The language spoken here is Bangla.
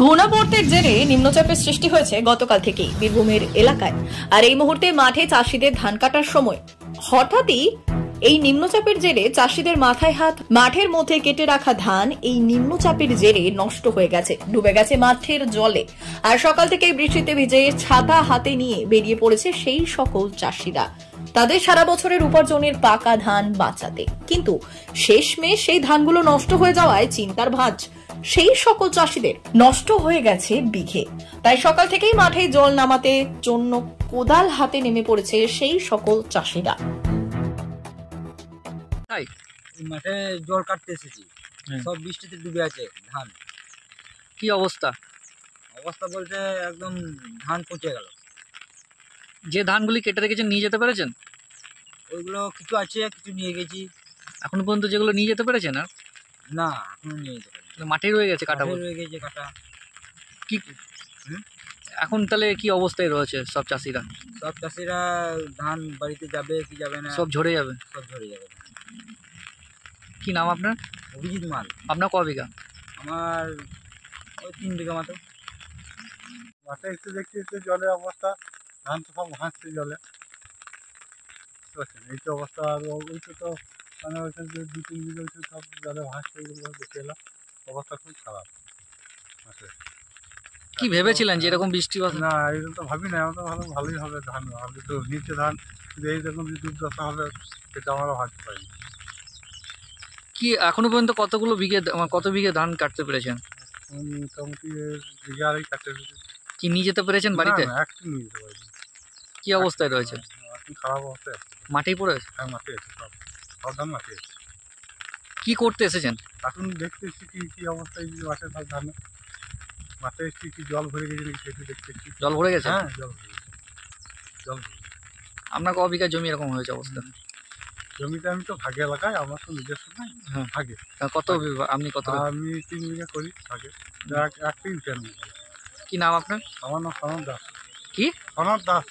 ঘূর্ণাবর্তের জেরে নিম্নচাপের সৃষ্টি হয়েছে গতকাল থেকেই বীরভূমের এলাকায়। আর এই মুহূর্তে মাঠে চাষিদের ধান কাটার সময়। হঠাৎই এই নিম্নচাপের জেরে চাষিদের মাথায় হাত, মাঠের মধ্যে কেটে রাখা ধান এই নিম্নচাপের জেরে নষ্ট হয়ে গেছে, ডুবে গেছে মাঠের জলে। আর সকাল থেকেই বৃষ্টিতে ভিজে ছাতা হাতে নিয়ে বেরিয়ে পড়েছে সেই সকল চাষিরা। তাদের সারা বছরের উপার্জনের পাকা ধান বাঁচাতে। কিন্তু শেষমেশ সেই ধানগুলো নষ্ট হয়ে যাওয়ায় চিন্তার ভাঁজ। সেই সকল চাষিদের নষ্ট হয়ে গেছে বিঘে। তাই সকাল থেকেই মাঠে জল নামাতে জন্য কোদাল হাতে নেমে পড়েছে সেই সকল চাষিরা। তাই? মাঠে জল কাটতে এসেছি। সব বৃষ্টিতে ডুবে আছে ধান। কি অবস্থা? অবস্থা বলতে একদম ধান পচে গেল। যে ধানগুলি কেটে রেখেছেন নিয়ে যেতে পেরেছেন? ওইগুলো কিছু আছে কিছু নিয়ে গেছি। এখনও পর্যন্ত যেগুলো নিয়ে যেতে পেরেছেন আর? না এখনও নিয়ে যেতে মাঠেই রয়ে গেছে কাটা রয়ে গেছে কাটা। কি হুম? এখন তাহলে কি অবস্থায় রয়েছে সব চাষিরা? সব চাষিরা ধান বাড়িতে যাবে কি যাবে না? সব ঝরে যাবে? সব ঝরে যাবে। কি নাম আপনার? অভিজিৎ মাল। আপনার ক বিঘা? আমার ওই তিন বিঘা মতো। মাঠে একটু দেখছি একটু জলের অবস্থা। ধান তো সব ভাসছে জলে। এই তো অবস্থা। আর ওই তো তো মানে ওইখানে দু তিন বিঘা সব জলে ভাসছে ওইগুলো দেখে এলাম। অবস্থা খুব খারাপ। কি ভেবেছিলেন যে এরকম বৃষ্টি হবে? না এরকম তো ভাবি না আমরা তো ভালো ভালোই হবে ধান। ভাবি তো নিচে ধান কিন্তু এইরকম যে দুর্দশা হবে সেটা আমরা ভাবতে পারিনি কি এখনও পর্যন্ত কতগুলো বিঘে কত বিঘে ধান কাটতে পেরেছেন? মোটামুটি বিঘা আড়াই কাটে দিয়েছে। কি নিয়ে যেতে পেরেছেন বাড়িতে? কি অবস্থায় রয়েছে খারাপ অবস্থায়। মাঠেই পড়ে আছে? হ্যাঁ মাঠে আছে সব। সব ধান মাঠে আছে। কি করতে এসেছেন? এখন দেখতেছি কি কি অবস্থায় যদি যে মাঠে সব ধান মাঠে এসছি কি জল ভরে গেছে নাকি সেটা দেখতেছি জল ভরে গেছে? হ্যাঁ জল ভরে গেছে। জল ভরে গেছে। আপনার ক বিঘা জমি এরকম হয়েছে অবস্থা? জমিতে আমি তো ভাগে এলাকায় আমার তো নিজস্ব নাই হ্যাঁ। ভাগে। কত আপনি কত আমি তিন বিঘা করি ভাগে। এক তিন কেন কি নাম আপনার? আমার নাম সনদ দাস। কি? সনদ দাস।